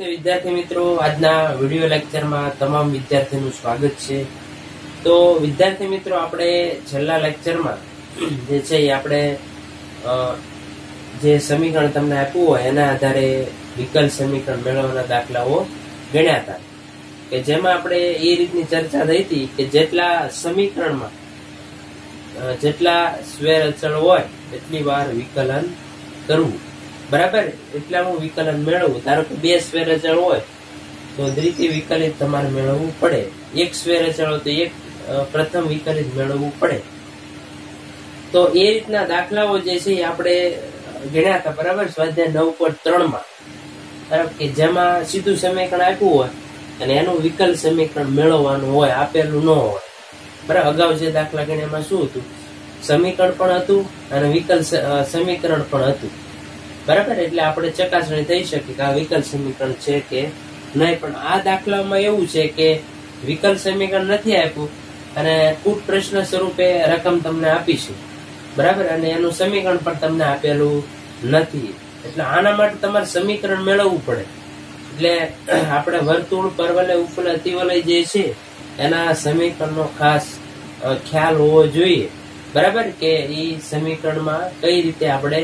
નમસ્તે વિદ્યાર્થી મિત્રો. આજના વીડિયો લેક્ચરમાં તમામ વિદ્યાર્થીનું સ્વાગત છે. તો વિદ્યાર્થી મિત્રો, આપણે છેલ્લા લેક્ચરમાં જે છે એ આપણે જે સમીકરણ તમને આપ્યું હોય, એના આધારે વિકલ સમીકરણ મેળવવાના દાખલાઓ ગણ્યા હતા. કે જેમાં આપણે એ રીતની ચર્ચા થઈ હતી કે જેટલા સમીકરણમાં જેટલા સ્વેર અચળ હોય, એટલી વાર વિકલન કરવું. બરાબર? એટલા હું વિકલન મેળવું ધારો કે બે સ્વેર અચળ હોય, તો દ્વિતીય વિકલિત તમારે મેળવવું પડે. એક સ્વેર અચળ તો એક પ્રથમ વિકલિત મેળવવું પડે. તો એ રીતના દાખલાઓ જે છે એ આપણે ગણ્યા હતા, બરાબર? સ્વાધ્યાય નવ પોઈન્ટ ત્રણમાં બરાબર કે જેમાં સીધું સમીકરણ આપ્યું હોય અને એનું વિકલ સમીકરણ મેળવવાનું હોય, આપેલું ન હોય. બરાબર? અગાઉ જે દાખલા ગણ્યા એમાં શું હતું? સમીકરણ પણ હતું અને વિકલ સમીકરણ પણ હતું. બરાબર? એટલે આપણે ચકાસણી થઈ શકે કે આ વિકલ સમીકરણ છે કે નહીં. પણ આ દાખલામાં એવું છે કે વિકલ સમીકરણ નથી આપ્યું અને કૂટ પ્રશ્ન સ્વરૂપે રકમ તમને આપીશું. બરાબર? અને એનું સમીકરણ પણ તમને આપેલું નથી. એટલે આના માટે તમારે સમીકરણ મેળવવું પડે. એટલે આપણે વર્તુળ પરવલય ઉપવલય અતિવલય જે છે, એના સમીકરણનો ખાસ ખ્યાલ હોવો જોઈએ. બરાબર? કે એ સમીકરણમાં કઈ રીતે આપણે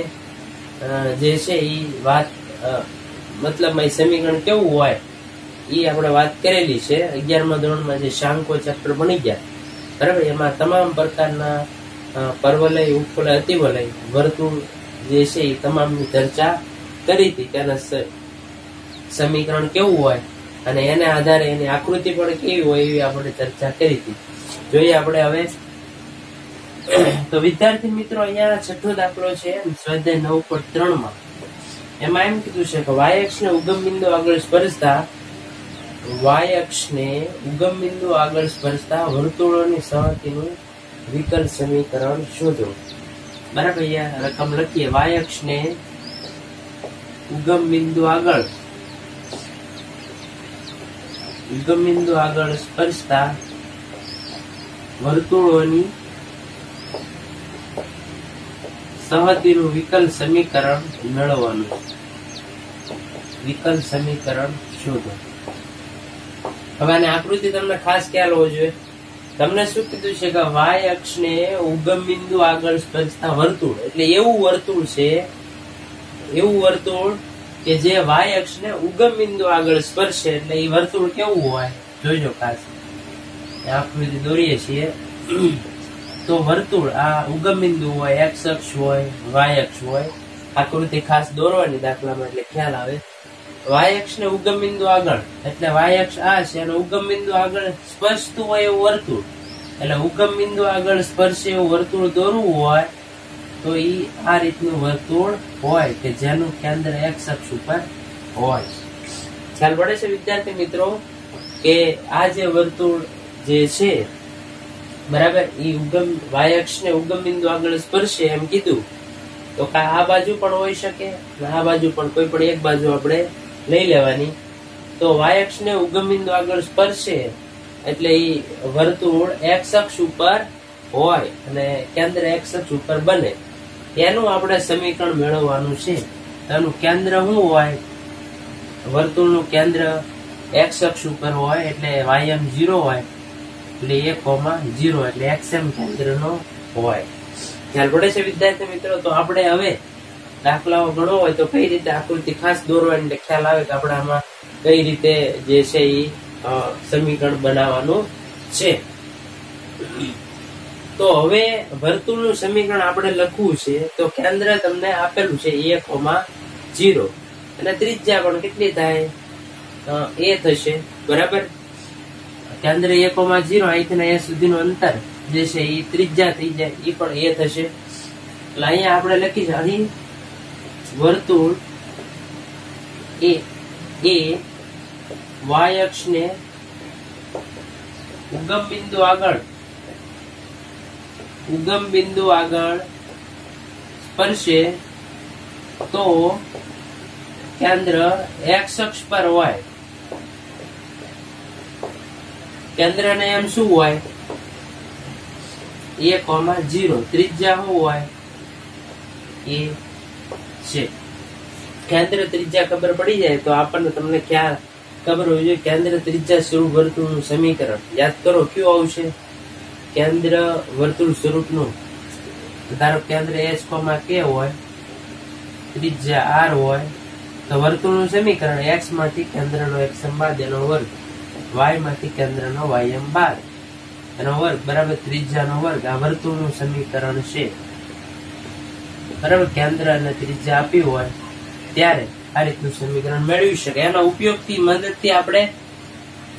જે છે એ વાત મતલબ સમીકરણ કેવું હોય એ આપણે વાત કરેલી છે. અગિયારમા ધોરણમાં જે શાંકો ચેપ્ટર બની ગયા, બરાબર? એમાં તમામ પ્રકારના પર્વલય ઉપલય અતિવલય, વર્તુળ જે છે એ તમામની ચર્ચા કરી હતી. સ- સમીકરણ કેવું હોય અને એના આધારે એની આકૃતિ પણ કેવી હોય એવી આપણે ચર્ચા કરી હતી. જોઈએ આપણે હવે તો વિદ્યાર્થી મિત્રો અહીંયા છઠ્ઠો દાખલો છે સ્વાધ્યાય નવ પોઈન્ટ ત્રણમાં. એમાં એમ કીધું છે કે વાય અક્ષ ને ઉગમ બિંદુ આગળ સ્પર્શતા વાય અક્ષ ને ઉગમ બિંદુ આગળ સ્પર્શતા વર્તુળોની સહતિનું વિકલ સમીકરણ શોધો. બરાબર, અહીંયા રકમ લખીએ. વાય અક્ષ ને ઉગમ બિંદુ આગળ, ઉગમ બિંદુ આગળ સ્પર્શતા વર્તુળોની સહતિનું વિકલ સમીકરણ મેળવવાનું. વિકલ સમીકરણ શોધો. હવે આની આકૃતિ તમને ખાસ ખ્યાલ હોવો જોઈએ. તમને શું કીધું છે કે વાય અક્ષને ઉગમ બિંદુ આગળ સ્પર્શતા વર્તુળ, એટલે એવું વર્તુળ છે, એવું વર્તુળ કે જે વાય અક્ષને ઉગમ બિંદુ આગળ સ્પર્શે, એટલે એ વર્તુળ કેવું હોય? જોજો ખાસ. આકૃતિ દોરીએ છીએ. તો વર્તુળ, આ ઉગમ બિંદુ હોય, એક્સ અક્ષ હોય, વાય અક્ષ હોય આકૃતિ ખાસ દોરવાની દાખલામાં એટલે ખ્યાલ આવે. વાય અક્ષ ને ઉગમ બિંદુ આગળ, એટલે વાય અક્ષ આ છે અને ઉગમ બિંદુ આગળ સ્પર્શતું હોય એવું વર્તુળ. એટલે ઉગમ બિંદુ આગળ સ્પર્શે એવું વર્તુળ દોરવું હોય, તો ઈ આ રીતનું વર્તુળ હોય કે જેનું કેન્દ્ર એક્સ અક્ષ ઉપર હોય. ખ્યાલ પડે છે વિદ્યાર્થી મિત્રો કે આ જે વર્તુળ જે છે બરાબર? એ ઉગમ વાયક્ષ ને ઉગમ બિંદુ આગળ સ્પર્શે એમ કીધું. તો કા આ બાજુ પણ હોઈ શકે? આ બાજુ પણ કોઈ પણ એક બાજુ આપણે લઈ લેવાની. તો વાયક્ષ ને ઉગમ બિંદુ આગળ સ્પર્શે એટલે એ વર્તુળ એક્સ અક્ષ ઉપર હોય અને કેન્દ્ર એક્સ અક્ષ ઉપર બને. એનું આપણે સમીકરણ મેળવવાનું છે. એનું કેન્દ્ર શું હોય? વર્તુળનું કેન્દ્ર એક્સ અક્ષ ઉપર હોય એટલે વાયમ ઝીરો હોય. એટલે એ કોમા ઝીરો એટલે એક્સએમ કેન્દ્રનો હોય. ખ્યાલ પડે છે વિદ્યાર્થી મિત્રો? તો આપણે હવે દાખલાઓ ગણો હોય તો કઈ રીતે આકૃતિ ખાસ દોરવાની એટલે ખ્યાલ આવે કે આપણે આમાં કઈ રીતે જે છે એ સમીકરણ બનાવવાનું છે. તો હવે વર્તુળનું સમીકરણ આપણે લખવું છે. તો કેન્દ્ર તમને આપેલું છે એ કોમા ઝીરો અને ત્રિજ્યા પણ કેટલી થાય? એ થશે. બરાબર? કેન્દ્ર એકોમાં જીરો અહીંથી અહીંયા સુધીનું અંતર જે છે એ ત્રિજ્યા થઈ જાય એ પણ એ થશે. એટલે અહીંયા આપણે લખી અહીં વર્તુળ એ એ વાય અક્ષને ઉગમ બિંદુ આગળ ઉગમ બિંદુ આગળ સ્પર્શે તો કેન્દ્ર એક્સ અક્ષ પર હોય. કેન્દ્ર ને એમ શું હોય? એ કોમા ઝીરો ત્રિજ્યા હોય? એ છે. કેન્દ્ર ત્રિજ્યા ખબર પડી જાય તો આપણને તમને ખ્યાલ ખબર હોવી જોઈએ. કેન્દ્ર ત્રિજ્યા સ્વરૂપ વર્તુળનું સમીકરણ. યાદ કરો, કયું આવશે? કેન્દ્ર વર્તુળ સ્વરૂપનું. ધારો કેન્દ્ર એચ કોમા કે હોય ત્રિજ્યા આર હોય, તો વર્તુળનું સમીકરણ એક્સમાંથી કેન્દ્રનો એક સંવાદ એનો વર્ગ. વાયમાંથી કેન્દ્રનો વાયમ બાર. એનો વર્ગ, બરાબર ત્રિજ્યાનો વર્ગ. આ વર્તુળનું સમીકરણ છે. બરાબર કેન્દ્ર અને ત્રિજ્યા આપી હોય ત્યારે આ રીતનું સમીકરણ મેળવી શકે એના ઉપયોગથી, મદદથી આપણે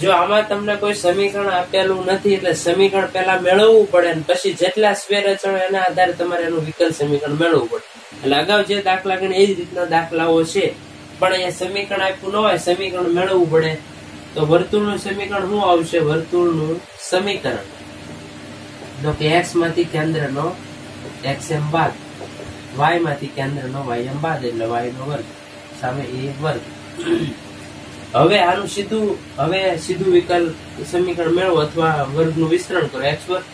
જો આમાં તમને કોઈ સમીકરણ આપેલું નથી, એટલે સમીકરણ પહેલા મેળવવું પડે અને પછી જેટલા સ્વેર અચળ એના આધારે તમારે એનું વિકલ સમીકરણ મેળવવું પડે. એટલે અગાઉ જે દાખલા ગણે એ જ રીતના દાખલાઓ છે. પણ અહીંયા સમીકરણ આપ્યું ન હોય, સમીકરણ મેળવવું પડે. તો વર્તુળનું સમીકરણ શું આવશે? વર્તુળનું સમીકરણ. તો કે એક્સમાંથી કેન્દ્રનો એક્સ એમ બાદ વાયમાંથી કેન્દ્રનો વાય એમ બાદ એટલે વાય નો વર્ગ, સામે એ વર્ગ. હવે આનું સીધું, હવે સીધું વિકલ સમીકરણ મેળવો અથવા વર્ગનું વિસ્તરણ કરો. એક્સ વર્ગ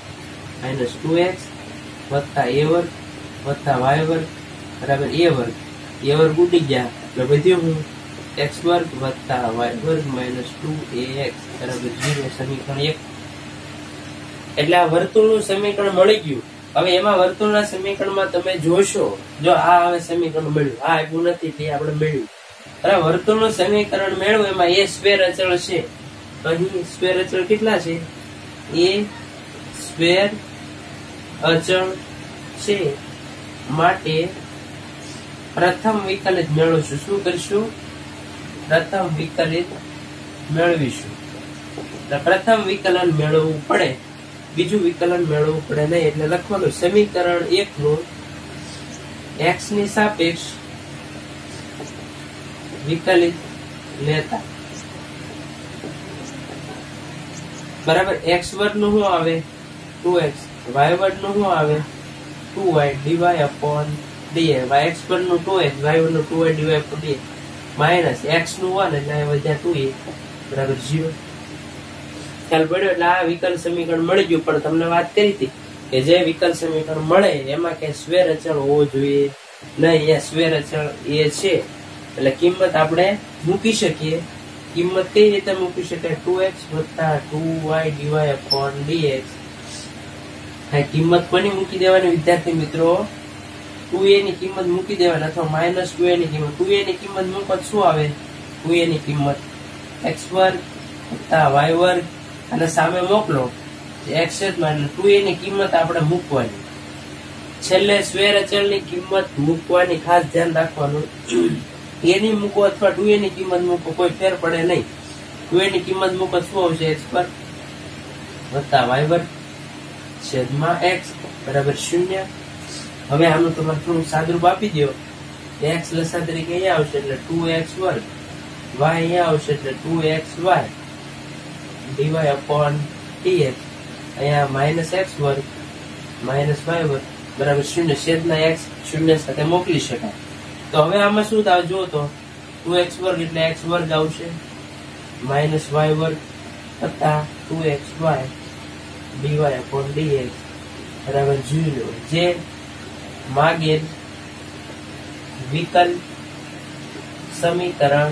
માઇનસ ટુ એક્સ વત્તા એ વર્ગ વત્તા વાય વર્ગ બરાબર એ વર્ગ. એ વર્ગ ઉડી ગયા. એટલે વધ્યું હું એક્સ વર્ગ વત્તા વાય વર્ગ માઇનસ ટુ એ એક્સ બરાબર ઝીરો સમીકરણ એક. એટલે આ વર્તુળનું સમીકરણ મળી ગયું. હવે એમાં વર્તુળના સમીકરણમાં તમે જોશો, જો આ હવે સમીકરણ મળ્યું. આ આપ્યું નથી, તે આપણે મળ્યું. અરે વર્તુળનું સમીકરણ મેળવું, એમાં એ સ્ક્વેર અચળ છે. અહીં સ્ક્વેર અચળ કેટલા છે? એ સ્ક્વેર અચળ છે. માટે પ્રથમ વિકલિત મેળવશું. શું કરીશું? પ્રથમ વિકલિત મેળવીશું. પ્રથમ વિકલન મેળવવું પડે, બીજું વિકલન મેળવવું પડે નહીં, એટલે લખવાનું સમીકરણ એક નું એક્સની સાપેક્ષ વિકલિત લેતા. બરાબર એક્સ વર્ગનું શું આવે? Two x. વાય વર્ગનું શું આવે? Two Y D Y upon D A Y X વર્ગનું ટુ એક્સ વાય વર્ગનું two Y D Y upon D A minus એક્સનું one એટલે વધ્યા ટુ એ બરાબર ઝીરો ખ્યાલ પડ્યો? એટલે આ વિકલ સમીકરણ મળી ગયું. પણ તમને વાત કરી હતી કે જે વિકલ સમીકરણ મળે એમાં કે સ્વેર અચળ હોવો જોઈએ નહીં. એ સ્વેર અચળ એ છે. એટલે કિંમત આપણે મૂકી શકીએ. કિંમત કઈ રીતે મૂકી શકાય? ટુ એક્સ વત્તા two Y D Y upon D X કિંમત કોની મૂકી દેવાની? વિદ્યાર્થી મિત્રો ટુ એ ની કિંમત મૂકી દેવાની અથવા માઇનસ ટુ એ ની કિંમત. ટુ એ ની કિંમત મૂકો શું આવે? ટુ એ ની કિંમત. એક્સ વર્ગ વત્તા વાય વર્ગ અને સામે મોકલો. એક્સ એટલે ટુ એ ની કિંમત આપણે મૂકવાની. છેલ્લે સ્વેર અચળની કિંમત મૂકવાની ખાસ ધ્યાન રાખવાનું. એની મૂકો અથવા ટુ એ ની કિંમત મૂકો, કોઈ ફેર પડે નહીં. ટુ એ ની કિંમત મૂકો શું આવશે? એક્સ પર વત્તા વાય વર્ગ છેદમાં એક્સ બરાબર શૂન્ય. હવે આનું તમારે થોડું સાદરૂપ આપી દો એક્સ લસા તરીકે અહીંયા આવશે એટલે ટુ એક્સ વર્ગ. વાય અહીંયા આવશે એટલે two X Y. D Y upon T X અહીંયા માઇનસ એક્સ વર્ગ, માઇનસ વાય વર્ગ, બરાબર શૂન્ય છેદના એક્સ શૂન્ય સાથે મોકલી શકાય. તો હવે આમાં શું થાય જુઓ તો, ટુ એક્સ વર્ગ એટલે એક્સ વર્ગ આવશે. માઇનસ વાય વર્ગ વત્તા two X Y D Y upon D X બરાબર, ઝીરો. જે માગેલ વિકલ સમીકરણ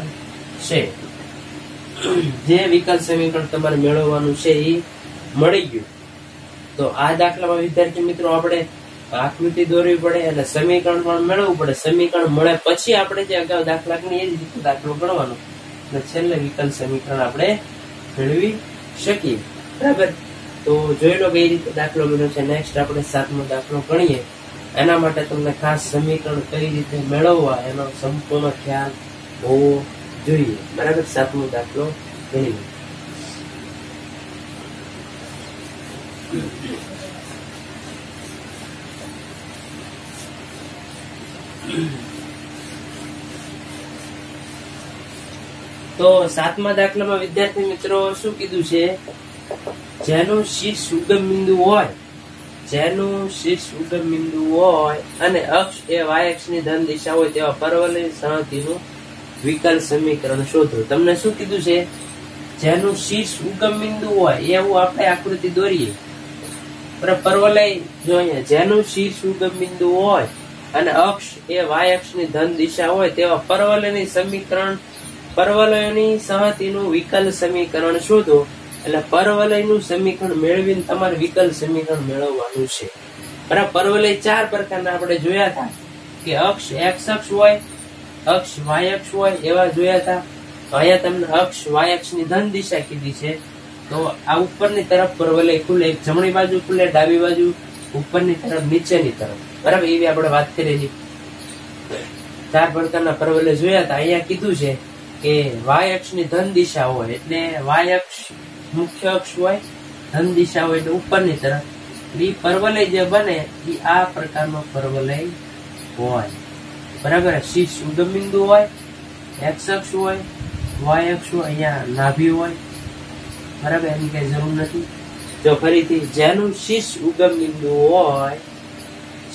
છે. જે વિકલ સમીકરણ તમારે મેળવવાનું છે એ મળી ગયું. તો આ દાખલામાં વિદ્યાર્થી મિત્રો આપણે આકૃતિ દોરવી પડે અને સમીકરણ પણ મેળવવું પડે. સમીકરણ મળે પછી આપણે જે અગાઉ દાખલા ગણીએ એ જ રીતે દાખલો ગણવાનો. અને છેલ્લે વિકલ સમીકરણ આપણે મેળવી શકીએ. બરાબર? તો જોઈ લો કઈ રીતે દાખલો ગણ્યો છે. નેક્સ્ટ આપણે સાતમો દાખલો ગણીએ. એના માટે તમને ખાસ સમીકરણ કઈ રીતે મેળવવા એનો સંપૂર્ણ ખ્યાલ હોવો જોઈએ. બરાબર સાતમો દાખલો ગણી તો સાતમા દાખલામાં વિદ્યાર્થી મિત્રો શું કીધું છે? જેનું શીર્ષ સુગમ બિંદુ હોય જેનું શીર્ષ ઉગમ બિંદુ હોય અને અક્ષ એ વાયની ધન દિશા હોય તેવા પરવલય સહતિનું વિકલ સમીકરણ શોધો. તમને શું કીધું છે? જેનું શીર્ષ ઉગમ બિંદુ હોય એવું આપણે આકૃતિ દોરીએ. પરવલય જો અહીંયા જેનું શીર્ષ ઉગમ બિંદુ હોય અને અક્ષ એ વાય અક્ષની ધન દિશા હોય તેવા પરવલયની સમીકરણ પરવલયની સહતિનું વિકલ સમીકરણ શોધો. એટલે પરવલયનું સમીકરણ મેળવીને તમારે વિકલ સમીકરણ મેળવવાનું છે. બરાબર પરવલય ચાર પ્રકારના આપણે જોયા હતા. કે અક્ષ એક્સ અક્ષ હોય અક્ષ વાય અક્ષ હોય એવા જોયા હતા. અહીંયા તમને અક્ષ વાય અક્ષની ધન દિશા કીધી છે. તો આ ઉપરની તરફ પરવલય ખુલે, એક જમણી બાજુ ખુલે, ડાબી બાજુ ઉપરની તરફ, નીચેની તરફ. બરાબર? એવી આપણે વાત કરેલી. ચાર પ્રકારના પરવલય જોયા હતા. અહીંયા કીધું છે કે વાય અક્ષની ધન દિશા હોય એટલે વાય અક્ષ મુખ્ય અક્ષ હોય, ધન દિશા હોય એટલે ઉપરની તરફ. એ પરવલય જે બને એ આ પ્રકારનો પરવલય હોય. બરાબર? શિષ ઉગમ બિંદુ હોય એક્સ અક્ષ હોય વાય અક્ષ હોય, અહીંયા નાભી હોય. બરાબર? એની કઈ જરૂર નથી. જો ફરીથી, જેનું શિષ ઉગમ બિંદુ હોય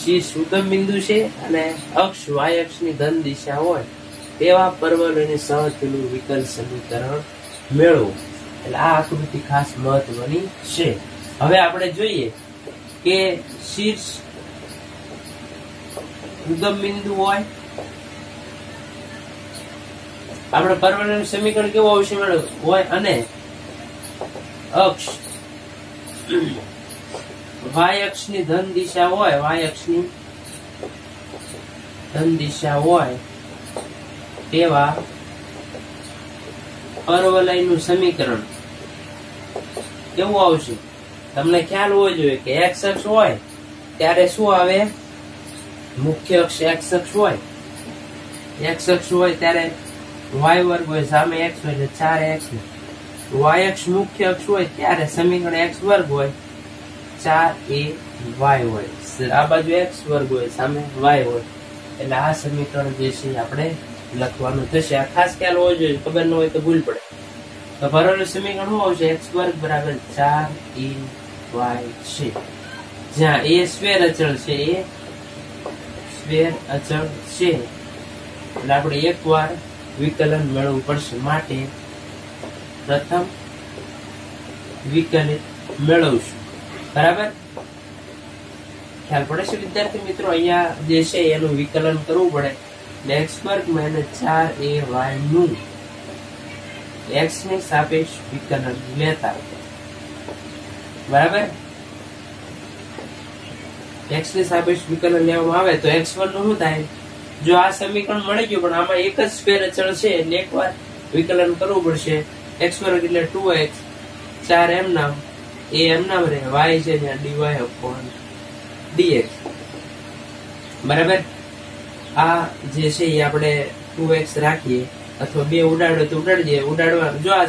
શિષ ઉગમ બિંદુ છે અને અક્ષ વાય અક્ષની ધન દિશા હોય, તેવા પરવલોની સહજ પેલું વિકલ સમીકરણ મેળવો. એટલે આ આકૃતિ ખાસ મહત્વની છે. હવે આપણે જોઈએ કે શીર્ષ ઉગમ બિંદુ હોય. આપણે પર્વતનું સમીકરણ કેવું આવશે મેળવ હોય અને અક્ષ. વાય અક્ષની ધન દિશા હોય, વાય અક્ષની ધન દિશા હોય તેવા પરવલયનું સમીકરણ. કેવું આવશે? તમને ખ્યાલ હોવો જોઈએ કે એક્સ અક્ષ હોય, ત્યારે શું આવે? મુખ્ય અક્ષ એક્સ અક્ષ હોય. એક્સ અક્ષ હોય ત્યારે વાય વર્ગ હોય, સામે એક્સ હોય એટલે ચાર એક્સ વાય અક્ષ મુખ્ય અક્ષ હોય ત્યારે સમીકરણ એક્સ વર્ગ હોય, ચાર એ વાય હોય. આ બાજુ એક્સ વર્ગ હોય, સામે વાય હોય. એટલે આ સમીકરણ જે છે આપણે લખવાનું થશે. આ ખાસ ખ્યાલ હોવો જોઈએ, ખબર ન હોય તો ભૂલ પડે. તો ભરેલું સમીકરણ શું આવશે એક્સ વર્ગ બરાબર ચાર એ વાય છે. જ્યાં એ સ્વેર અચળ છે, એ સ્વેર અચળ છે. એટલે આપણે એકવાર વિકલન મેળવવું પડશે માટે પ્રથમ વિકલિત મેળવશું. બરાબર? ખ્યાલ પડે છે વિદ્યાર્થી મિત્રો? અહીંયા જે છે એનું વિકલન કરવું પડે. એક્સ વર્ગ માઇનસ ચાર એ વાયનું એક્સની સાપેક્ષ વિકલન લેતા બરાબર? એક્સની સાપેક્ષ વિકલન લેવામાં આવે તો એક્સનું શું થાય? જો આ સમીકરણ મળી ગયું, પણ આમાં એક જ સ્ક્વેર અચળ છે, એટલે એકવાર વિકલન કરવું પડશે. એક્સ વર્ગ એટલે ટુ એક્સ. ચાર એમ નામ. એ એમ નામ રહે. વાય છે ત્યાં ડીવાય અપોન ડીએક્સ બરાબર? આ જે છે એ આપણે ટુ એક્સ રાખીએ. અથવા બે ઉડાડો તો ઉડાડજે. ઉડાડવા જો આ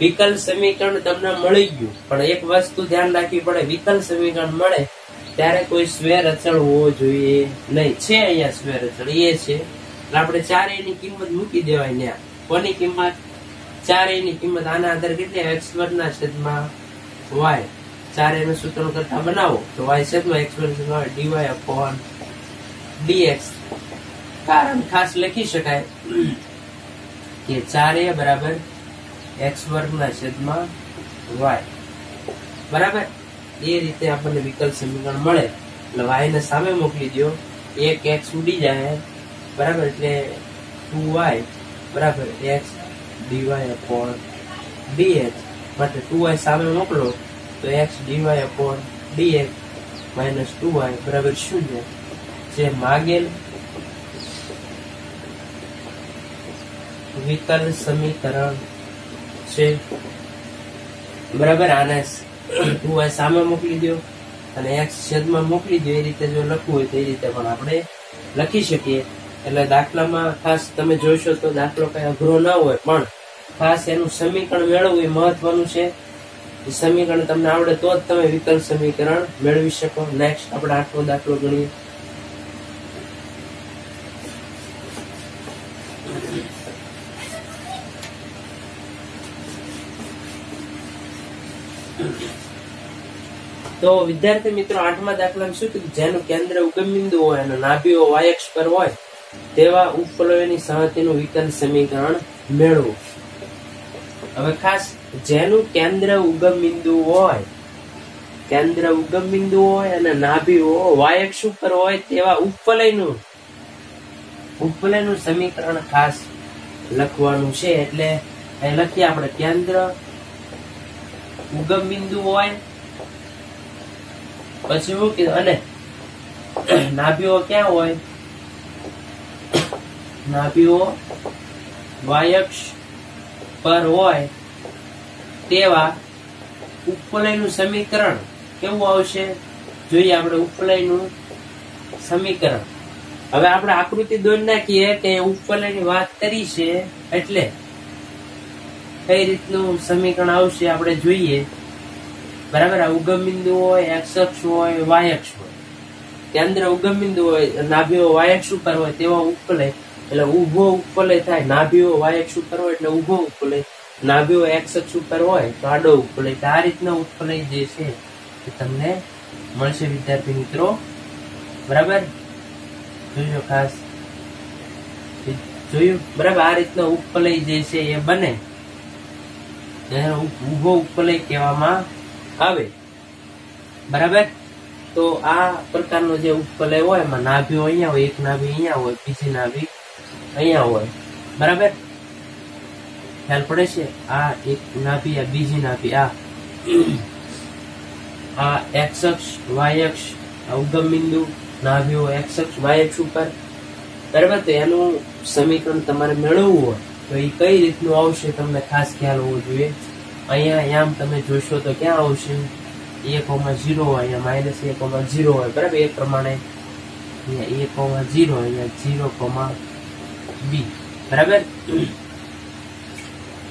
વિકલ સમીકરણ તમને મળી ગયું, પણ એક વસ્તુ ધ્યાન રાખવી પડે, વિકલ સમીકરણ મળે ત્યારે કોઈ સ્વેર અચળ હોવો જોઈએ નહીં. છે અહીંયા સ્વેર અચળ, એ છે. એટલે આપણે ચારેયની કિંમત મૂકી દેવાય ત્યાં. કોની કિંમત? ચારેયની કિંમત આના આધારે કેટલી એક્સ ના છેદમાં વાય ચારેયનું સૂત્ર કરતા બનાવો. તો વાય છેદમાં X Y D Y upon D X કારણ ખાસ લખી શકાય. કે ચાર એ બરાબર એક્સ વર્ગના છેદમાં વાય. બરાબર? એ રીતે આપણને વિકલ્પ સમીકરણ મળે. એટલે વાય ને સામે મોકલી દો એક એક્સ ઉડી જાય. બરાબર? એટલે ટુ વાય બરાબર X D Y upon D X માટે ટુ વાય સામે મોકલો, તો X D Y upon D X minus two Y બરાબર શૂન્ય. જે માગેલ વિકલ સમીકરણ છે. બરાબર? આને ટુ વાય સામે મોકલી દો અને એક્સ છેદમાં મોકલી દો એ રીતે જો લખવું હોય તો એ રીતે પણ આપણે લખી શકીએ. એટલે દાખલામાં ખાસ તમે જોઈશો તો દાખલો કઈ અઘરો ન હોય, પણ ખાસ એનું સમીકરણ મેળવવું એ મહત્વનું છે. એ સમીકરણ તમને આવડે તો જ તમે વિકલ્પ સમીકરણ મેળવી શકો. નેક્સ્ટ આપણે આઠમો દાખલો ગણીએ. તો વિદ્યાર્થી મિત્રો, આઠમા દાખલામાં શું કીધું જેનું કેન્દ્ર ઉગમ બિંદુ હોય અને નાભીઓ વાયક્ષ પર હોય, તેવા ઉપફળોની સહતિનું વિકલ સમીકરણ મેળવો. હવે ખાસ, જેનું કેન્દ્ર ઉગમ બિંદુ હોય, કેન્દ્ર ઉગમ બિંદુ હોય અને નાભીઓ વાયક્ષ ઉપર હોય, તેવા ઉપલયનું ઉપલયનું સમીકરણ ખાસ લખવાનું છે. એટલે એ લખીએ આપણે, કેન્દ્ર ઉગમ બિંદુ હોય પછી કીધું અને નાભીઓ ક્યાં હોય? નાભીઓ વાયક્ષ પર હોય તેવા ઉપલયનું સમીકરણ કેવું આવશે? જોઈએ આપણે ઉપલયનું સમીકરણ. હવે આપણે આકૃતિ દોરી નાખીએ કે ઉપવલયની વાત કરી છે એટલે કઈ રીતનું સમીકરણ આવશે આપણે જોઈએ. બરાબર આ ઉગમ બિંદુ હોય એક્સ અક્ષ હોય વાય અક્ષ હોય. કેન્દ્ર ઉગમ બિંદુ હોય નાભીઓ વાય અક્ષ ઉપર હોય, તેવા ઉપલય એટલે ઊભો ઉપલય થાય નાભીઓ વાય અક્ષ ઉપર હોય, એટલે ઊભો ઉપલય નાભીઓ એક્સ અક્ષ ઉપર હોય, તો આડો ઉપલય આ રીતના ઉપલય જે છે, એ તમને મળશે, વિદ્યાર્થી મિત્રો. બરાબર? જોજો ખાસ. જોયું? બરાબર? આ રીતના ઉપલય જે છે, એ બને. ઊભો ઉપલય કહેવામાં આવે. બરાબર? તો આ પ્રકારનો જે ઉપલય હોય, એમાં નાભીઓ અહીંયા હોય, એક નાભી અહીંયા હોય, બીજી નાભી અહીંયા હોય. બરાબર? ખ્યાલ પડે છે? આ એક નાભી, આ બીજી નાભી, આ. આ એક્સ અક્ષ, વાય અક્ષ ઉગમ બિંદુ, નાભીઓ એક્સ અક્ષ, વાય અક્ષ ઉપર. બરાબર? તો એનું સમીકરણ તમારે મેળવવું હોય. તો એ કઈ રીતનું આવશે? તમને ખાસ ખ્યાલ હોવો જોઈએ. અહીંયા આમ તમે જોશો તો ક્યાં આવશે? એ કોમા ઝીરો હોય, અહીંયા માઇનસ એ કોમા ઝીરો હોય, બરાબર? એ પ્રમાણે અહીંયા એ કોમા ઝીરો અહીંયા ઝીરો કોમા બી, બરાબર?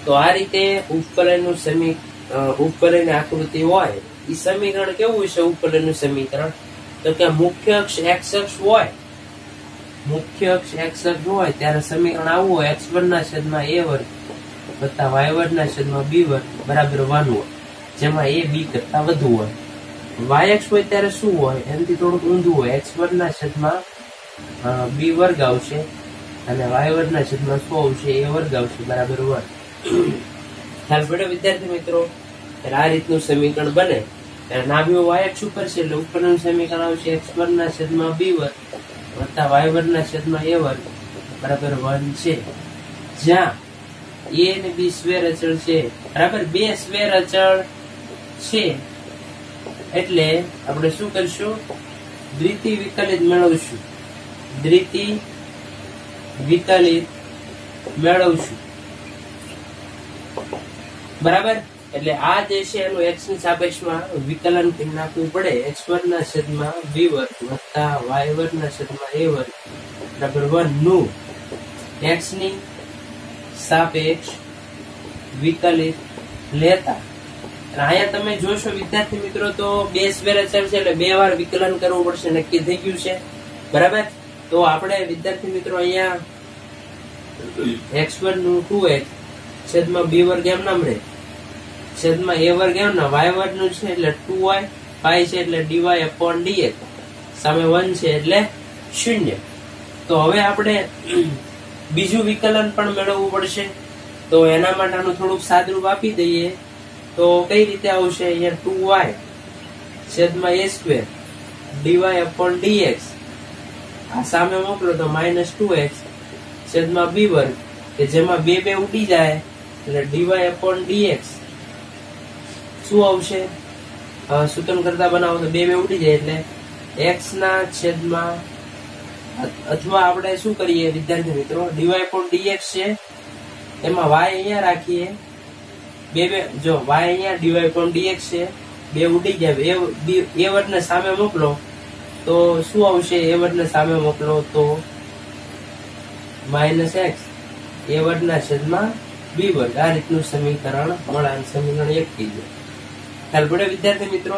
તો આ રીતે ઉપકલનનું સમી ઉપકલન આકૃતિ હોય એ સમીકરણ કેવું છે ઉપકલનનું સમીકરણ? તો કે મુખ્ય અક્ષ એક્સ અક્ષ હોય. મુખ્ય અક્ષ એક્સ અક્ષ હોય, ત્યારે સમીકરણ આવું હોય એક્સ વન ના છેદમાં એ વર્ગ. વત્તા વાય વર્ગના છેદમાં બી વર્ગ બરાબર વન હોય. જેમાં એ બી કરતા વધુ હોય. વાય એક્સ હોય ત્યારે શું હોય? એનાથી થોડુંક ઊંધું હોય. એક્સ વર્ગના છેદમાં બી વર્ગ આવશે અને વાય વર્ગ ના છેદમાં શું આવશે. એ વર્ગ આવશે. બરાબર વર્ગ ખ્યાલ પડ્યો વિદ્યાર્થી મિત્રો? ત્યારે આ રીતનું સમીકરણ બને. ત્યારે નાભીઓ વાય એક્સ ઉપર છે એટલે ઉપરનું સમીકરણ આવશે એક્સ વર્ગના છેદમાં બી વર્ગ વત્તા વાય વર્ગના છેદમાં એ વર્ગ બરાબર વન છે. જ્યાં અને બી સ્વેર અચળ છે. બરાબર? બે સ્વેર અચળ છે. એટલે આપણે શું કરશું? દ્વિતિ વિકલિત મેળવશું. દ્વિતિ વિકલિત મેળવશું. બરાબર? એટલે આ જે છે એનું એક્સની સાપેક્ષમાં વિકલન કરી નાખવું પડે. એક્સ વર્ગ ના છેદમાં બી વર્ગ વત્તા વાય વર્ગ ના છેદમાં એ વર્ગ. બરાબર? વનનું. એક્સની સાપેક્ષ વિકલિત લેતા. અહીંયા તમે જોશો, વિદ્યાર્થી મિત્રો, તો બે સ્વેર અચળ છે એટલે બે વાર વિકલન કરવું પડશે, નક્કી થઈ ગયું છે. બરાબર? તો આપણે, વિદ્યાર્થી મિત્રો, અહીંયા એક્સ વર્ગનું ટુ એક્સ છેદમાં બી વર્ગ એમ નામ રહે છેદમાં એ વર્ગ એમ ના વાય વર્ગનું છે એટલે ટુ વાય પાય છે એટલે D Y upon D X સામે વન છે એટલે શૂન્ય. તો હવે આપણે બીજું વિકલન પણ મેળવવું પડશે. તો એના માટેનું થોડુંક સાદરૂપ આપી દઈએ. તો કઈ રીતે આવશે? અહીંયા ટુ વાય છેદમાં A square D Y upon D X આ સામે મોકલો તો માઇનસ ટુ એક્સ છેદમાં બી વર્ગ, કે જેમાં બે બે ઉડી જાય, એટલે ડીવાય અપોન ડીએક્સ શું આવશે? સૂતન કરતા બનાવો તો બે બે ઉડી જાય, એટલે એક્સ ના છેદમાં અથવા આપણે શું કરીએ વિદ્યાર્થી મિત્રો? ડીવાય પણ ડીએક્સ છે. એમાં વાય અહીંયા રાખીએ. બે બે, જો વાય અહીંયા ડીવાય પણ ડીએક્સ છે, બે ઉડી ગયા. એ વર્ડને સામે મોકલો, તો શું આવશે? એ વર્ડને સામે મોકલો તો માઇનસ એક્સ એ વર્ડના છેદમાં બી વર્ગ. આ રીતનું સમીકરણ મળે. સમીકરણ એક થઈ ગયું. ખ્યાલ પડે વિદ્યાર્થી મિત્રો?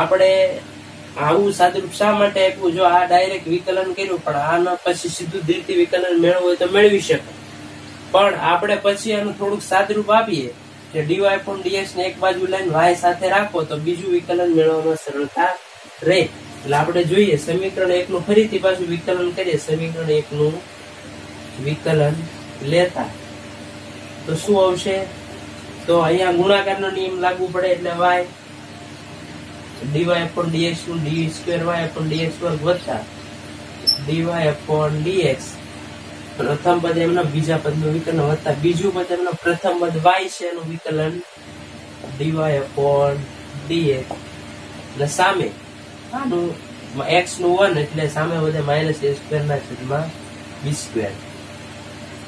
આપણે આવું સાદુરૂપ શા માટે આપ્યું? જો આ ડાયરેક્ટ વિકલન કર્યું, પણ આના પછી સીધું ધીરથી વિકલન મેળવવું હોય તો મેળવી શકે. પણ આપણે પછી એનું થોડુંક સાદરૂપ આપીએ કે ડીવાય પણ ડીએસ ને એક બાજુ લઈને વાય સાથે રાખો તો બીજું વિકલન મેળવવામાં સરળતા રહે. એટલે આપણે જોઈએ, સમીકરણ એકનું ફરીથી પાછું વિકલન કરીએ. સમીકરણ એકનું વિકલન લેતા. તો શું આવશે? તો અહીંયા ગુણાકારનો નિયમ લાગુ પડે એટલે Y DY upon ડીએક્સનું D square Y upon D X વર્ગ વત્તા ડીવાય અપોન ડીએક્સ પ્રથમ પદ એમના બીજા પદનું વિકલન વત્તા બીજું પદ એમના પ્રથમ પદ વાય છે એનું વિકલન ડીવાય અપોન ડીએક્સ એટલે સામે આનું એક્સનું વન એટલે સામે વધે માઇનસ એ સ્ક્વેર ના છેદમાં બી સ્ક્વેર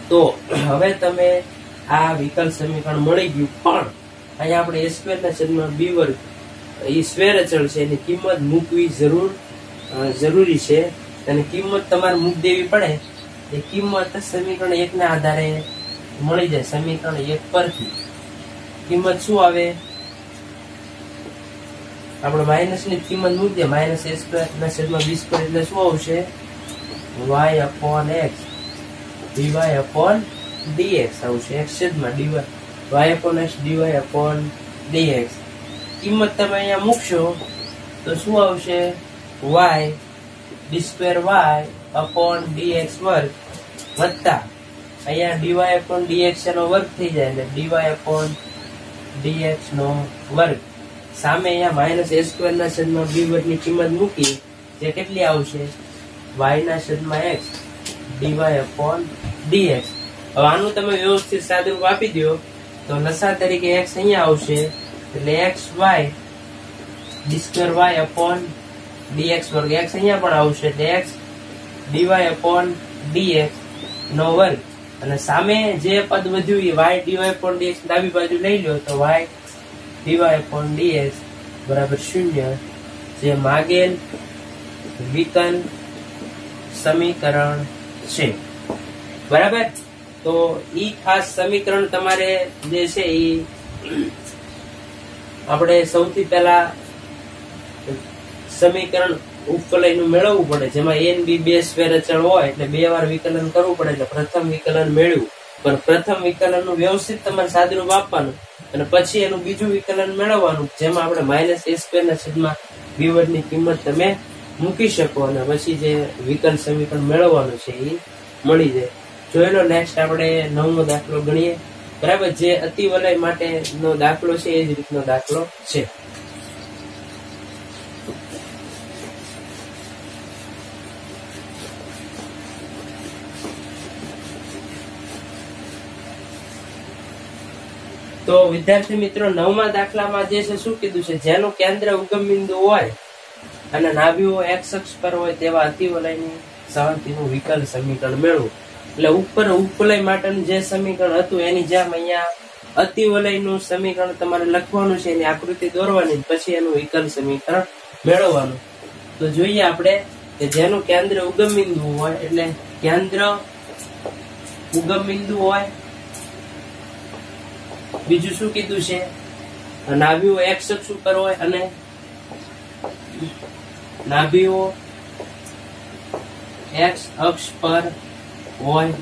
તો હવે તમે આ વિકલ્પ સમીકરણ મળી ગયું. પણ અહીંયા આપણે એ સ્ક્વેર ના છેદમાં બી વર્ગ એ સ્વેર અચળ છે, એની કિંમત મૂકવી જરૂર જરૂરી છે. અને કિંમત તમારે મૂક દેવી પડે, એ કિંમત સમીકરણ એક ના આધારે મળી જાય, સમીકરણ એક પરથી. કિંમત શું આવે? આપણે માઇનસની કિંમત મૂકી દે માઇનસ એ સ્ક્વેર ના છેદમાં બી સ્ક્વેર એટલે શું આવશે? Y upon X D Y upon D X આવશે એક્સ છેદમાં D Y Y upon X D Y upon D X કિંમત તમે અહીંયા મૂકશો, તો શું આવશે? Y D square Y upon D X વર્ગ વત્તા. અહીંયા ડીવાય અપોન ડીએક્સ નો વર્ગ થઈ જાય એટલે ડીવાય અપોન ડીએક્સ નો વર્ગ. સામે અહીંયા માઇનસ એ સ્ક્વેર ના છેદમાં બી વર્ગની કિંમત મૂકી, જે કેટલી આવશે? વાય ના છેદમાં એક્સ ડીવાય અપોન ડીએક્સ હવે આનું તમે વ્યવસ્થિત સાદુરૂપ આપી દો તો લસા તરીકે એક્સ અહીંયા આવશે. એટલે X Y D square Y upon D X વર્ગ. એક્સ અહીંયા પણ આવશે એટલે X D Y upon D X નો વર્ગ. અને સામે જે પદ વધ્યું એ Y D Y upon D X ડાબી બાજુ લઈ લો તો વાય ડીવાય અપોન ડીએક્સ બરાબર શૂન્ય જે માગેલ વિકલ સમીકરણ છે. બરાબર? તો ઈ ખાસ સમીકરણ તમારે જે છે ઈ આપણે સૌથી પહેલા સમીકરણ ઉપકલયનું મેળવવું પડે. જેમાં એન બી બે સ્વેર અચળ હોય એટલે બે વાર વિકલન કરવું પડે એટલે પ્રથમ વિકલન મેળવ્યું. પણ પ્રથમ વિકલનનું વ્યવસ્થિત તમારે સાદરૂપ આપવાનું અને પછી એનું બીજું વિકલન મેળવવાનું, જેમાં આપણે માઇનસ એ સ્ક્વેર ના છેદમાં બી વર્ગની કિંમત તમે મૂકી શકો અને પછી જે વિકલ સમીકરણ મેળવવાનું છે એ મળી જાય. જોયેલો નેક્સ્ટ આપણે નવમો દાખલો ગણીએ. બરાબર, જે અતિવલય માટેનો દાખલો છે, એ જ રીતનો દાખલો છે. તો વિદ્યાર્થી મિત્રો, નવમા દાખલામાં જે છે, શું કીધું છે? જેનું કેન્દ્ર ઉગમ બિંદુ હોય અને નાભીઓ એક્સ અક્ષ પર હોય, તેવા અતિવલયની સહંતિનું વિકલ સમીકરણ મેળવું. એટલે ઉપર ઉપલય માટેનું જે સમીકરણ હતું, એની જેમ અહીંયા અતિવલયનું સમીકરણ તમારે લખવાનું છે, એની આકૃતિ દોરવાની, પછી એનું વિકલ સમીકરણ મેળવવાનું. તો જોઈએ આપણે કે જેનું કેન્દ્ર ઉગમ બિંદુ હોય, એટલે કેન્દ્ર ઉગમ બિંદુ હોય. બીજું શું કીધું છે? નાભીઓ એક્સ અક્ષ ઉપર હોય અને નાભીઓ એક્સ અક્ષ પર હોય,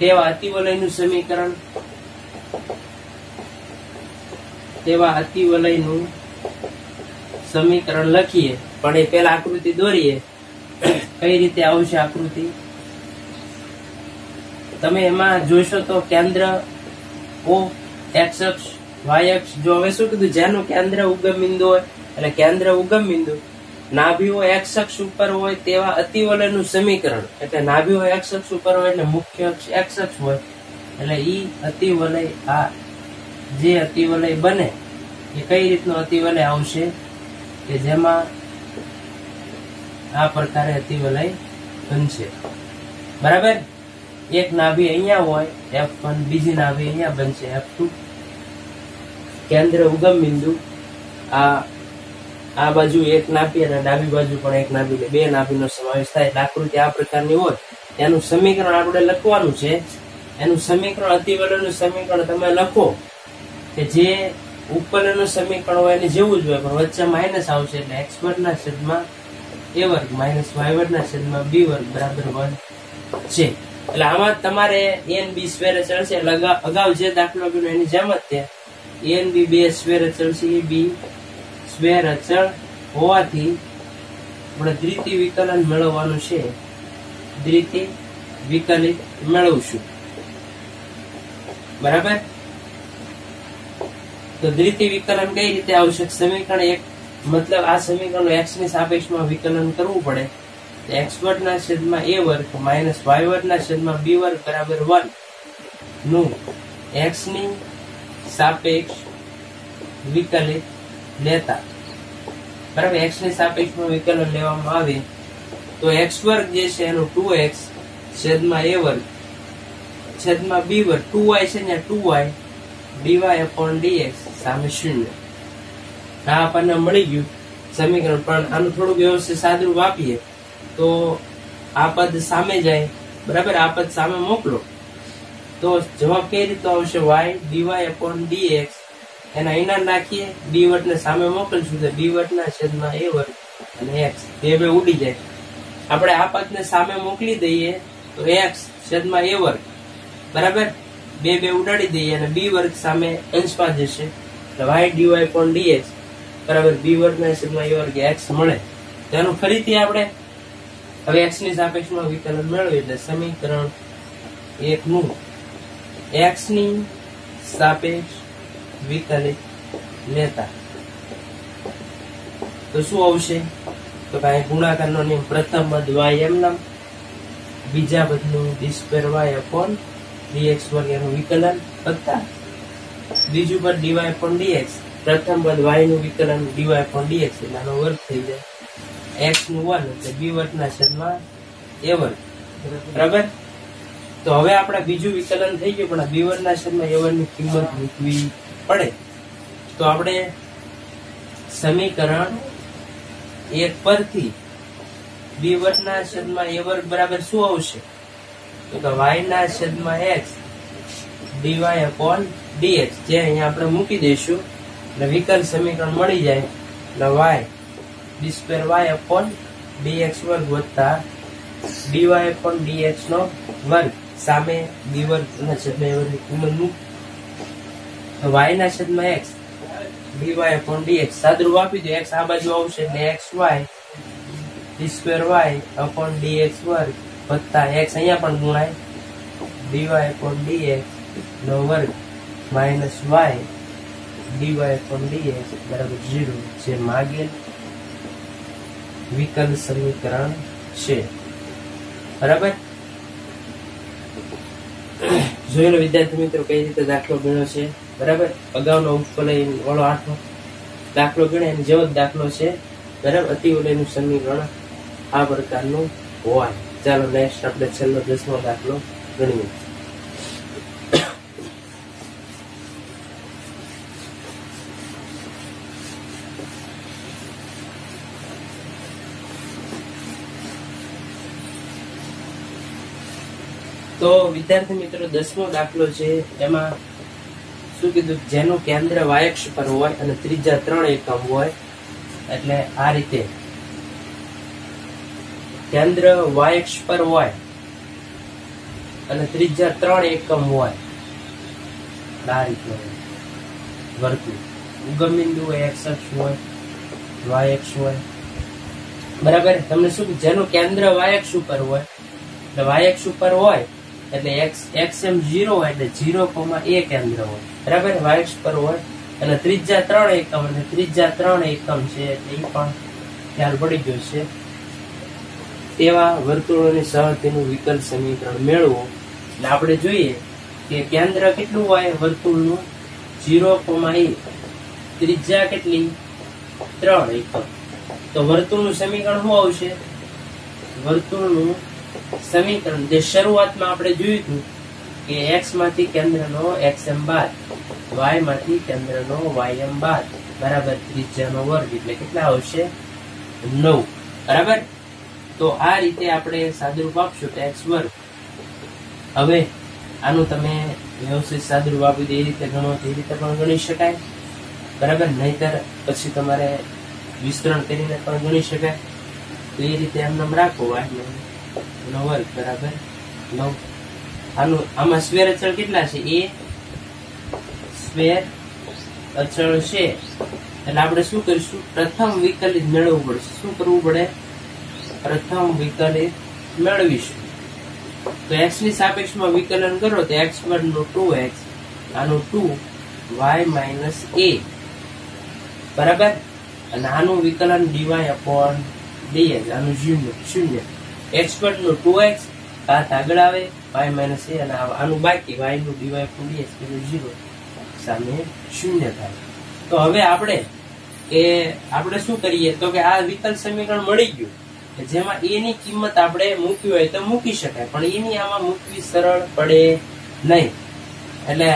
તેવા અતિવલયનું સમીકરણ, તેવા અતિવલયનું સમીકરણ લખીએ. પણ એ પેલા આકૃતિ દોરીએ. કઈ રીતે આવશે આકૃતિ? તમે એમાં જોશો તો કેન્દ્ર ઓ એક્સ અક્ષ વાય અક્ષ, જો હવે શું કીધું? જેનું કેન્દ્ર ઉગમ બિંદુ હોય, એટલે કેન્દ્ર ઉગમ બિંદુ. નાભીઓ એક્સ અક્ષ ઉપર હોય તેવા અતિવલયનું સમીકરણ. એટલે નાભીઓ એક્સ અક્ષ ઉપર હોય એટલે મુખ્ય અક્ષ એક્સ અક્ષ હોય. એટલે ઈ અતિવલય આ જે અતિવલય બને, એ કઈ રીતનો અતિવલય આવશે? કે જેમાં આ પ્રકારે અતિવલય બનશે. બરાબર? એક નાભી અહીંયા હોય, એફ વન બીજી નાભી અહીંયા બનશે. એફ ટુ કેન્દ્ર ઉગમ બિંદુ. આ આ બાજુ એક નાભી અને ડાબી બાજુ પણ એક નાભી બે નાભીનો સમાવેશ થાય આકૃતિ આ પ્રકારની હોય. એનું સમીકરણ આપણે લખવાનું છે. એનું સમીકરણ, અતિવલયનું સમીકરણ તમે લખો કે જે ઉપરનું સમીકરણ હોય એને જેવું જ હોય, પણ વચ્ચે માઇનસ આવશે એટલે એક્સ વર્ગના છેદમાં એ વર્ગ માઇનસ વાય વર્ગના છેદમાં બી વર્ગ બરાબર વન છે. એટલે આમાં તમારે એન બી સ્વેરે ચડશે. અગાઉ જે દાખલો ગયો એની જેમ જ તે. એન બી બે સ્વેરે ચડશે, એ બી સ્વેર અચળ હોવાથી આપણે દ્વિતીય વિકલન મેળવવાનું છે. દ્વિતીય વિકલિત મેળવશું. બરાબર? તો તો વિકલન કઈ રીતે આવશે? સમીકરણ એક, મતલબ આ સમીકરણ એક્સની સાપેક્ષમાં વિકલન કરવું પડે. એક્સ વર્ગ ના છેદમાં એ વર્ગ માઇનસ વાય વર્ગ ના છેદમાં બી વર્ગ બરાબર વનનું એક્સની સાપેક્ષ વિકલિત લેતા. બરાબર એક્સની સાપેક્ષમાં વિકલન લેવામાં આવે તો એક્સ વર્ગ જે છે એનું ટુ એક્સ છેદમાં એ વર્ગ છેદમાં બી વર્ગ. ટુ વાય છે ને two Y D Y upon D X સામે શૂન્ય. આ આપણને મળી ગયું સમીકરણ પણ આનું થોડુંક વ્યવસ્થિત સાદું આપીએ તો આ પદ સામે જાય. બરાબર, આ પદ સામે મોકલો. તો જવાબ કઈ રીતે આવશે? વાય ડીવાય અપોન ડીએક્સ એના ઇનાર નાખીએ ડી વટને સામે મોકલશું તો ડી વર્ગ ના છેદમાં એ વર્ગ અને એક્સ બે બે ઉડી જાય. આપણે આ પદને સામે મોકલી દઈએ તો એક્સ છેદમાં એ વર્ગ. બરાબર? બે બે ઉડાડી દઈએ અને બી વર્ગ સામે અંશમાં જશે. તો વાય ડીવાય પણ ડીએક્સ બરાબર? બી વર્ગ ના છેદમાં એ વર્ગ એક્સ મળે. તેનું ફરીથી આપણે હવે એક્સની સાપેક્ષમાં વિકલન મેળવીએ એટલે સમીકરણ એક નું. એક્સની સાપેક્ષ વિકલિત લેતા. તો શું આવશે? તો ભાઈ ગુણાકારનો નિયમ. પ્રથમ પદ વાય એમ નામ. બીજા પદનું d square y upon dx વર્ગ એનું વિકલન વત્તા. બીજું પદ ડીવાય અપોન ડીએક્સ પ્રથમ પદ વાયનું વિકલન ડીવાય અપોન ડીએક્સ એટલે આનો વર્ગ થઈ જાય. એક્સનું વન એટલે બી વર્ગના છેદમાં એ વર્ગ. બરાબર? તો હવે આપણે બીજું વિકલન થઈ ગયું પણ આ બી વર્ગના છેદમાં એ વર્ગની કિંમત મૂકવી પડે. તો આપણે સમીકરણ એક પરથી બી વર્ગના છેદમાં એ વર્ગ બરાબર શું આવશે? તો કે વાય ના છેદમાં એક્સ ડીવાય અપોન ડીએક્સ જે અહીંયા આપણે મૂકી દઈશું. એટલે વિકલ સમીકરણ મળી જાય. એટલે Y D square Y upon D X વર્ગ વત્તા ડીવાય અપોન ડીએક્સ નો વર્ગ. સામે બી વર્ગ અને છેદમાં એ વર્ગની કિંમત મૂક તો વાય ના છેદમાં X. D Y upon D X સાદરૂપ આપી દો. એક્સ આ બાજુ આવશે એટલે X Y D square Y upon D X વર્ગ વત્તા એક્સ. અહીંયા પણ ગુણાય. D Y upon D X નો વર્ગ minus Y D Y upon D X બરાબર ઝીરો જે માગેલ વિકલ સમીકરણ છે. બરાબર? જોઈ લો વિદ્યાર્થી મિત્રો, કઈ રીતે દાખલો ગણ્યો છે? બરાબર? અગાઉનો ઉપલય વાળો આઠમો દાખલો ગણે એમ જેવો દાખલો છે. બરાબર? અતિ ઉલયનું સમીકરણ આ પ્રકારનું હોય. ચાલો નેક્સ્ટ આપણે છેલ્લો દસમો દાખલો ગણીએ. તો વિદ્યાર્થી મિત્રો, દસમો દાખલો છે. એમાં શું કીધું? જેનું કેન્દ્ર વાયક્ષ પર હોય અને ત્રીજા ત્રણ એકમ હોય, એટલે આ રીતે. કેન્દ્ર વાયક્ષ પર હોય અને ત્રીજા ત્રણ એકમ હોય. આ રીતે વર્તુળ. ઉગમ બિંદુ એક્સ અક્ષ હોય વાયક્ષ હોય. બરાબર? તમને શું જેનું કેન્દ્ર વાયક્ષ ઉપર હોય, એટલે વાયક્ષ ઉપર હોય, એટલે એક્સ એક્સ એમ ઝીરો હોય, એટલે ઝીરો કોમા એ કેન્દ્ર હોય. બરાબર? વાયક્ષ પર હોય. અને ત્રીજા ત્રણ એકમ, અને ત્રીજા ત્રણ એકમ છે એ પણ ખ્યાલ પડી ગયો છે. તેવા વર્તુળોની સહગતિનું વિકલ સમીકરણ મેળવો. એટલે આપણે જોઈએ કે કેન્દ્ર કેટલું હોય વર્તુળનું? ઝીરો કોમા એ ત્રિજ્યા કેટલી? ત્રણ એકમ. તો વર્તુળનું સમીકરણ શું આવશે? વર્તુળનું સમીકરણ જે શરૂઆતમાં આપણે જોયું હતું કે એક્સમાંથી કેન્દ્રનો એક્સ એમ બાદ વાયમાંથી કેન્દ્રનો વાય એમ બાદ, બરાબર ત્રિજ્યાનો વર્ગ એટલે કેટલા આવશે? નવ. બરાબર? તો આ રીતે આપણે સાદુરૂપ આપશું તો એક્સ વર્ગ. હવે આનું તમે વ્યવસ્થિત સાદુરૂપ આપી દે, એ રીતે ગણો, તે રીતે પણ ગણી શકાય. બરાબર? નહીતર પછી તમારે વિસ્તરણ કરીને પણ ગણી શકાય. તો એ રીતે એમ નામ રાખો વાય નો વર્ગ, બરાબર? નવ. આનું, આમાં સ્વેર અચળ કેટલા છે? એ સ્વેર અચળ છે. એટલે આપણે શું કરીશું? પ્રથમ વિકલિત મેળવવું પડશે. શું કરવું પડે? પ્રથમ વિકલિત મેળવીશું. તો એક્સની સાપેક્ષમાં વિકલન કરો તો એક્સનું ટુ એક્સ, આનું ટુ વાય માઇનસ એ. બરાબર? અને આનું વિકલન ડીવાય અપોન ડીએક્સ આનું શૂન્ય શૂન્ય. એક્સનું ટુ એક્સ હાથ આગળ આવે, વાય માઇનસ એ અને આનું બાકી, વાયનું D Y upon D S પેલું ઝીરો સામે શૂન્ય થાય. તો હવે આપણે કે આપણે શું કરીએ? તો કે આ વિકલ્પ સમીકરણ મળી ગયું. જેમાં એ ની કિંમત આપણે મૂકવી હોય તો મૂકી શકાય, પણ એની આમાં મૂકવી સરળ પડે નહીં. એટલે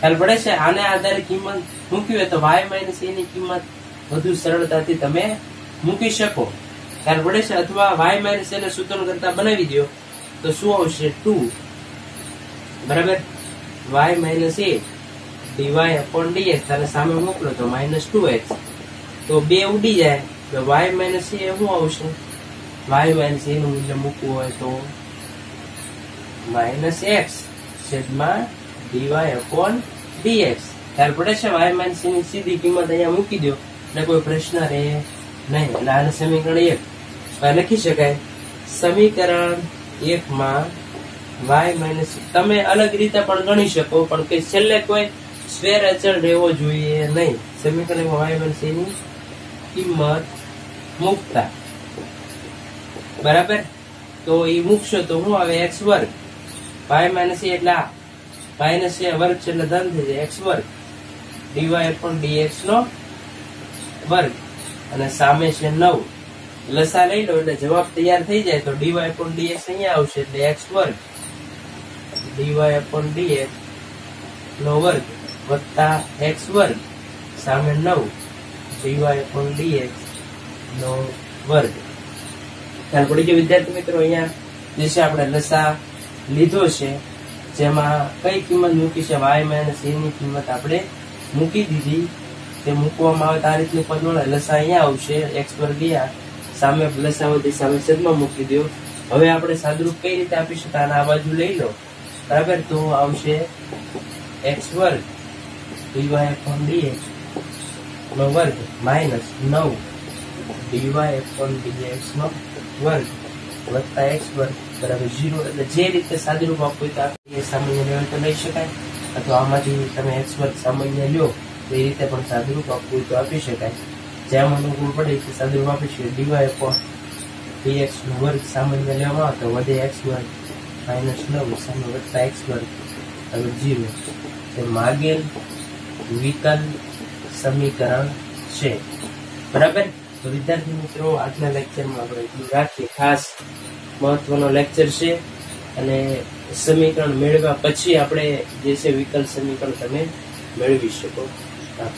ખ્યાલ પડે છે? આને આધારે કિંમત મૂકવી હોય તો વાય માઇનસ એની કિંમત વધુ સરળતાથી તમે મૂકી શકો. ખ્યાલ પડે છે? અથવા વાય માઇનસ એને સૂત્ર કરતા બનાવી દો તો શું આવશે? ટુ બરાબર? Y minus A D Y upon D X અને સામે મોકલો તો માઇનસ ટુ એક્સ તો બે ઉડી જાય. તો વાય માઇનસ એ શું આવશે? વાય માઇનસ એ નું મૂલ્ય મૂકવું હોય તો માઇનસ એક્સ છેદમાં D Y upon D X ત્યારે પડે છે? વાય માઇનસની સીધી કિંમત અહીંયા મૂકી દો. એટલે કોઈ પ્રશ્ન રહે નહીં. એટલે આને સમીકરણ એક. લખી શકાય. સમીકરણ એકમાં વાય માઇનસ તમે અલગ રીતે પણ ગણી શકો, પણ કે છેલ્લે કોઈ સ્વેર અચળ રહેવો જોઈએ નહીં. સમીકરણમાં વાય માઇનસ એની કિંમત મૂકતા. બરાબર? તો એ મૂકશો તો હું આવે? એક્સ વર્ગ. વાય માઇનસ એટલે આ. માઇનસ એ વર્ગ છે એટલે ધન થઈ જાય એક્સ વર્ગ. ડીવાય પણ ડીએક્સ નો વર્ગ. અને સામે છે નવ. લસા લઈ લો એટલે જવાબ તૈયાર થઈ જાય તો ડીવાય પણ ડીએક્સ અહીંયા આવશે એટલે એક્સ વર્ગ. ડીવાય પણ ડીએક્સ નો વર્ગ વત્તા એક્સ વર્ગ સામે નવ. ડીવાય પણ ડીએક્સ નો વર્ગ. ખ્યાલ પડી ગયો વિદ્યાર્થી મિત્રો અહીંયા? જે છે આપણે લસા લીધો છે, જેમાં કઈ કિંમત મૂકી છે? વાય માઇનસ એ ની કિંમત આપણે મૂકી દીધી. તે મૂકવામાં આવે તો આ રીતનું પદ મળે. લસા અહીંયા આવશે એક્સ વર્ગ ગયા સામે લસા વધી સામે સદમાં મૂકી દો હવે આપણે સાદરૂપ કઈ રીતે આપી આના આ બાજુ લઈ લો. બરાબર? તો આવશે એક્સ વર્ગ ડીવાય અપોન ડીએક્સ નો વર્ગ માઇનસ નવ ડીવાય અપોન ડીએક્સ નો વર્ગ વત્તા એક્સ વર્ગ બરાબર ઝીરો. એટલે જે રીતે સાદરૂપ આપવું હોય તો સામાન્ય લેવલ તો લઈ શકાય. અથવા આમાંથી તમે એક્સ વર્ગ સામાન્ય લ્યો, તો એ રીતે પણ સાદરૂપ આપવું હોય તો આપી શકાય. જ્યાં અનુકૂળ પડે છે સદરૂપ આપી શકાય ડીવાય અપોન ડીએક્સ નો વર્ગ સામાન્ય લેવામાં આવે તો વધે એક્સ વર્ગ માઇનસ નવ સામે વધતા એક્સ વર્ગ. હવે જીરો તે માગેલ વિકલ સમીકરણ છે. બરાબર? તો વિદ્યાર્થી મિત્રો, આજના લેક્ચરમાં આપણે એટલું રાખીએ. ખાસ મહત્વનો લેક્ચર છે અને સમીકરણ મેળવ્યા પછી આપણે જે છે વિકલ્પ સમીકરણ તમે મેળવી શકો. હા.